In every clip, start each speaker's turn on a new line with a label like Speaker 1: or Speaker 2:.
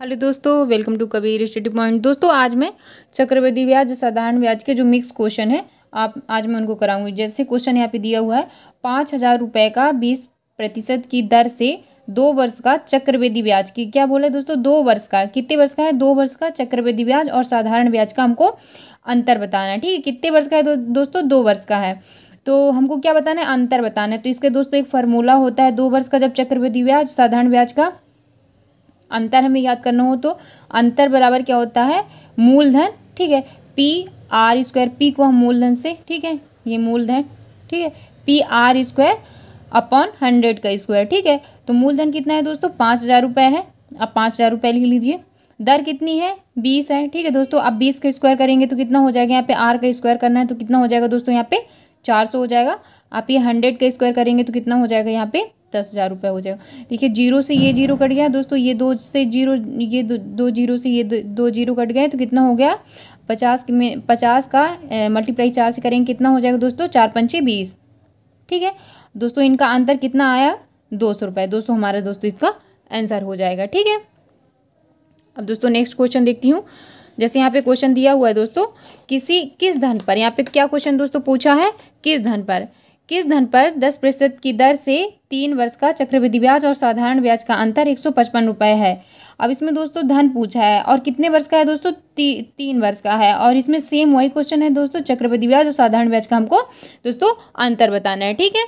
Speaker 1: Hello दोस्तों welcome to Kabir study point. दोस्तों आज मैं चक्रवृद्धि ब्याज साधारण ब्याज के जो मिक्स क्वेश्चन है आप आज मैं उनको कराऊँगी। जैसे क्वेश्चन यहाँ पे दिया हुआ है पाँच हज़ार रुपये का बीस प्रतिशत की दर से दो वर्ष का चक्रवृद्धि ब्याज की। क्या बोले दोस्तों? दो वर्ष का। कितने वर्ष का है? दो वर्ष का चक्रवृद्धि ब्याज और साधारण ब्याज का हमको अंतर बताना है। ठीक है कितने वर्ष का है दो, दोस्तों? दो वर्ष का है। तो हमको क्या बताना है? अंतर बताना है। तो इसके दोस्तों एक फार्मूला होता है दो वर्ष का जब चक्रवृद्धि ब्याज साधारण ब्याज का अंतर हमें याद करना हो तो अंतर बराबर क्या होता है? मूलधन, ठीक है? पी आर स्क्वायर पी को हम मूलधन से, ठीक है? ये मूलधन, ठीक है? P R square upon hundred का स्क्वायर ठीक है? तो मूलधन कितना है दोस्तों? पाँच हज़ार रुपये है। अब पाँच हज़ार रुपये लिख लीजिए। दर कितनी है? बीस है, ठीक है दोस्तों? अब बीस का स्क्वायर करेंगे तो कितना हो जाएगा? यहाँ पे आर का स्क्वायर करना है तो कितना हो जाएगा दोस्तों? यहाँ पे चार सौ हो जाएगा। आप ये हंड्रेड का स्क्वायर करेंगे तो कितना हो जाएगा यहाँ पे? दस हज़ार रुपये हो जाएगा। देखिए ज़ीरो से ये ज़ीरो कट गया दोस्तों ये दो से ज़ीरो ये दो, दो ज़ीरो से ये दो, दो ज़ीरो कट गए तो कितना हो गया? पचास में पचास का मल्टीप्लाई चार से करेंगे कितना हो जाएगा दोस्तों? चार पंचे बीस। ठीक है? दोस्तों इनका अंतर कितना आया? दो सौ रुपये। दोस्तों हमारा दोस्तों इसका आंसर हो जाएगा। ठीक है? अब दोस्तों नेक्स्ट क्वेश्चन देखती हूँ। जैसे यहाँ पे क्वेश्चन दिया हुआ है दोस्तों किसी किस धन पर यहाँ पे क्या क्वेश्चन दोस्तों पूछा है? किस धन पर। किस धन पर दस प्रतिशत की दर से तीन वर्ष का चक्रवृद्धि ब्याज और साधारण ब्याज का अंतर एक सौ पचपन रुपये है? अब इसमें दोस्तों धन पूछा है और कितने वर्ष का है दोस्तों? ती, तीन वर्ष का है और इसमें सेम वही क्वेश्चन है दोस्तों चक्रवृद्धि ब्याज और साधारण ब्याज का हमको दोस्तों अंतर बताना है ठीक है?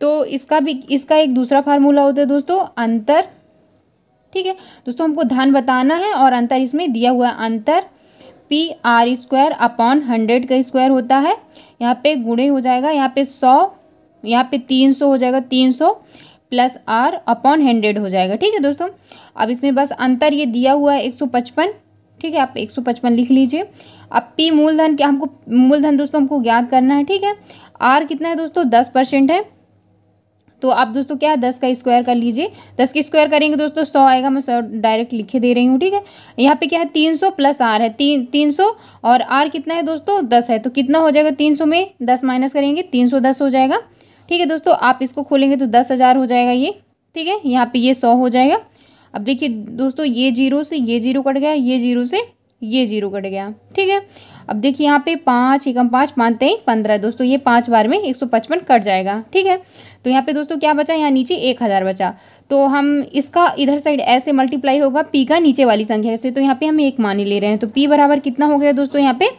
Speaker 1: तो इसका भी इसका एक दूसरा फार्मूला होता है दोस्तों अंतर ठीक है? दोस्तों हमको धन बताना है और अंतर इसमें दिया हुआ अंतर P R square upon hundred का स्क्वायर होता है। यहाँ पे गुणे हो जाएगा यहाँ पे सौ यहाँ पे तीन सौ हो जाएगा, तीन सौ प्लस आर अपॉन हंड्रेड हो जाएगा। ठीक है दोस्तों, अब इसमें बस अंतर ये दिया हुआ है एक सौ पचपन। ठीक है, आप एक सौ पचपन लिख लीजिए। अब पी मूलधन क्या हमको, मूलधन दोस्तों हमको ज्ञात करना है, ठीक है? आर कितना है दोस्तों? दस परसेंट है। तो आप दोस्तों क्या है, दस का स्क्वायर कर लीजिए। दस की स्क्वायर करेंगे दोस्तों, सौ आएगा, मैं सौ डायरेक्ट लिखे दे रही हूँ, ठीक है? यहाँ पे क्या है, तीन सौ प्लस आर है, तीन तीन सौ और आर कितना है दोस्तों? दस है। तो कितना हो जाएगा तीन सौ में? दस माइनस करेंगे, तीन सौ दस हो जाएगा। ठीक है दोस्तों, आप इसको खोलेंगे तो दस हज़ार हो जाएगा ये। ठीक है, यहाँ पे ये सौ हो जाएगा। अब देखिए दोस्तों, ये ज़ीरो से ये ज़ीरो कट गया, ये ज़ीरो से ये ज़ीरो कट गया। ठीक है, अब देखिए यहाँ पे पाँच एकम पाँच पाँच तेईस पंद्रह। दोस्तों, ये पाँच बार में एक सौ पचपन कट जाएगा। ठीक है तो यहाँ पे दोस्तों क्या बचा? यहाँ नीचे एक हज़ार बचा। तो हम इसका इधर साइड ऐसे मल्टीप्लाई होगा, पी का नीचे वाली संख्या से। तो यहाँ पे हम एक मानी ले रहे हैं तो पी बराबर कितना हो गया दोस्तों यहाँ पे?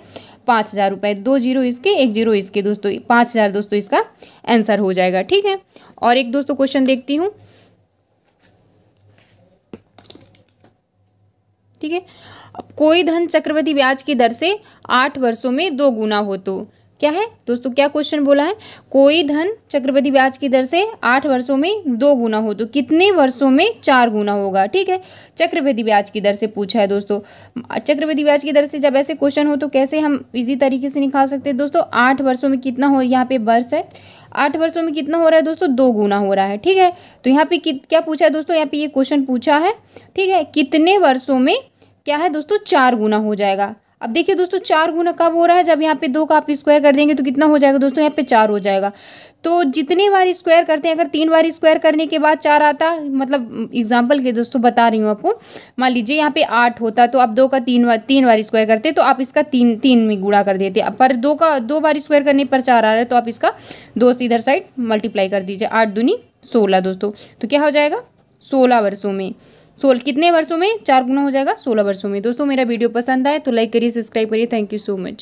Speaker 1: पाँच हज़ार रुपये दो ज़ीरो इसके, एक ज़ीरो इसके दोस्तों, पाँच हज़ार दोस्तों इसका आंसर हो जाएगा, ठीक है? और एक दोस्तों क्वेश्चन देखती हूँ। ठीक है? कोई धन चक्रवर्ती ब्याज की दर से आठ वर्षों में दो गुना हो तो क्या है? दोस्तों, क्या क्वेश्चन बोला है? कोई धन चक्रवृद्धि ब्याज की दर से आठ वर्षों में दो गुना हो तो कितने वर्षों में चार गुना होगा? ठीक है, चक्रवृद्धि ब्याज की दर से पूछा है दोस्तों। चक्रवृद्धि ब्याज की दर से जब ऐसे क्वेश्चन हो तो कैसे हम इजी तरीके से निकाल सकते हैं? दोस्तों, आठ वर्षों में कितना हो, यहाँ पे वर्ष है, आठ वर्षों में कितना हो रहा है दोस्तों? दो गुना हो रहा है, ठीक है? तो यहाँ पे क्या पूछा है दोस्तों? यहाँ पे ये क्वेश्चन पूछा है, ठीक है? कितने वर्षों में क्या है दोस्तों? चार गुना हो जाएगा। अब देखिए दोस्तों, चार गुना कब हो रहा है? जब यहाँ पे दो का आप स्क्वायर कर देंगे तो कितना हो जाएगा दोस्तों? यहाँ पे चार हो जाएगा। तो जितने बार स्क्वायर करते हैं, अगर तीन बार स्क्वायर करने के बाद चार आता मतलब एग्ज़ाम्पल के दोस्तों बता रही हूँ आपको। मान लीजिए यहाँ पे आठ होता तो आप दो का तीन बार तीन बार स्क्वायर करते तो आप इसका तीन तीन में गुड़ा कर देते। पर दो का, दो बार स्क्वायर करने पर चार आ रहा है तो आप इसका दो से इधर साइड मल्टीप्लाई कर दीजिए। आठ दूनी सोलह दोस्तों। तो क्या हो जाएगा? सोलह वर्षों में। सोल कितने वर्षों में? चार गुना हो जाएगा, सोलह वर्षों में। दोस्तों, मेरा वीडियो पसंद आए तो लाइक करिए सब्सक्राइब करिए। Thank you so much